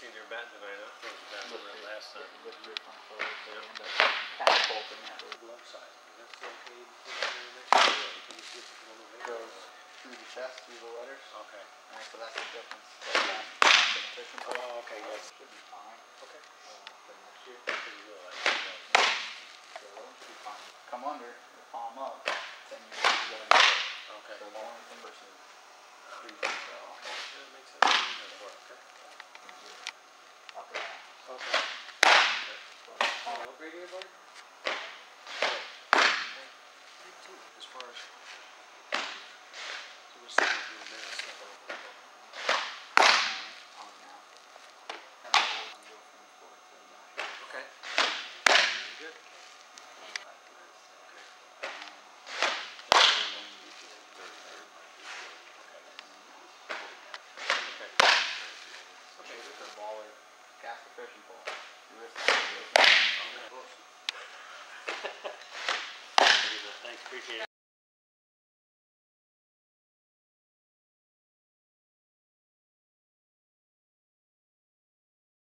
seen your bat tonight, huh? That was bad one your- last time. Lift your so you end up catapulting that. Glove size, that's okay, you put it in next to you can see if it's one of those. Goes through the chest, through the letters. Okay. Alright, so that's the difference. That's that. That's the fishing pole. Oh, okay, yes. Should be fine, Okay. uh, for next year. Pretty good, I think So, should be fine. Come under, palm up, then you you gotta make it. that. Okay. So Warrington versus three feet so That makes sense. That's work, okay. up and down. Okay. So, You, buddy? As far as. Thank you.